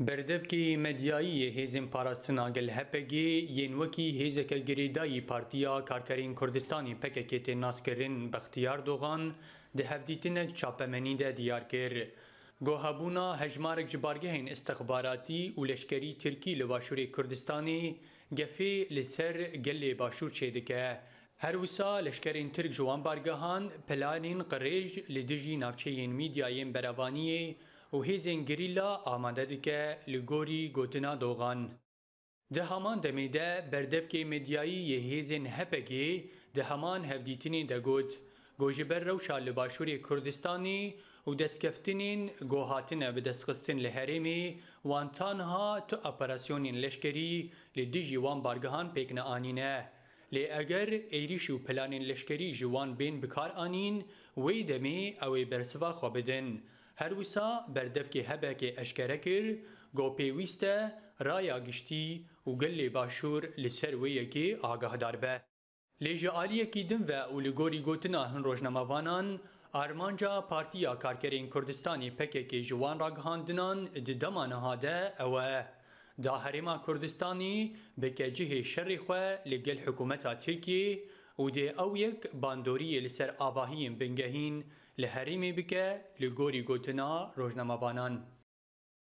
Berdevkê medyayî yê Hêzên Parastina Gel HPG yên wekî hêzeke girêdayî Partiya Karkerên Kurdistanê pkk tên naskirin Bextiyar Dogan di hevdîtinek çapemenî de diyar kir ku hebûna hejmarek ji bargehên îstixbaratî û leşkerî Tirkî li Başûrê Kurdistanê gefê li ser gelê Başûr çêdike Her wisa leşkerên Tirk ji wan bargehan planên qirêj li dijî navçeyên mîdyayên berevaniyê û hêzên gerîla amade dike li gorî gotina Dogan. Di heman demê de berdevkê medyayî yê hêzên HPG'ê di heman hevdîtinê de got ku ji ber rewşa li Başûrê Kurdistanê û destkeftînên ku hatine bidestxistin li herêmê wan tanha tu operasyonên leşkerî li dijî wan bargehan pêk neanîne lê eger êrîş û planên leşkerî ji wan bên bikaranîn wê demê ew ê bersiva xwe bidin Her wisa berdevkê HEBEK'ê eşkere kir ku pêwîst e raya giştî û gelê Başûr li ser wê yekê agahdar be. Lê ji aliyekî din ve û li gorî gotina hin rojnamevanan, armanca Partiya Karkerên Kurdistanê pkk ji wan ragihandinan di dema niha de ew e, da Herêma Kurdistanê bike cihê şerê xwe li gel hikûmeta Tirkiyê û dê ew yek bandoriyê li ser avahiyên bingehîn Li herêmê bike li gorî gotina rojnamevanan.